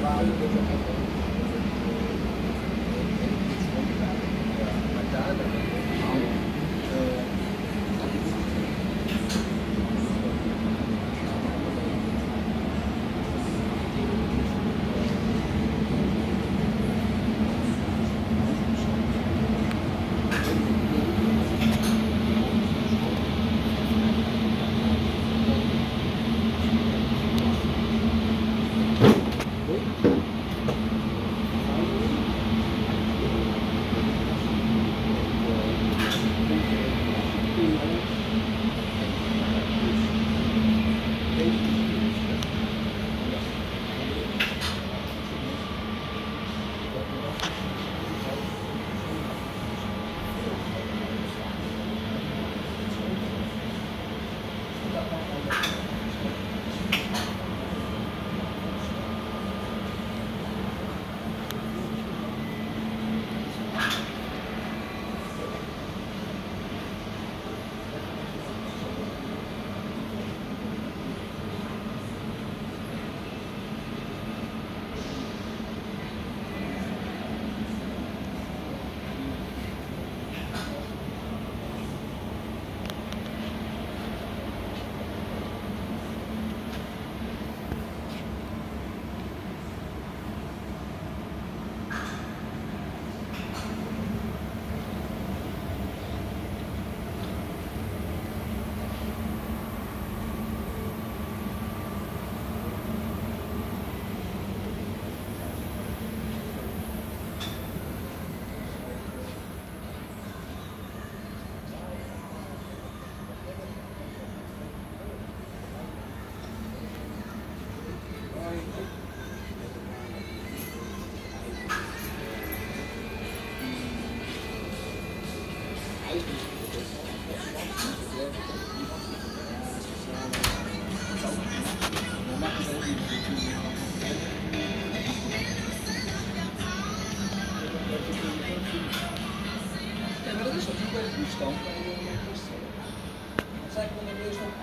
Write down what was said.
Wow. Bij de gisteren. Want zij eerst nog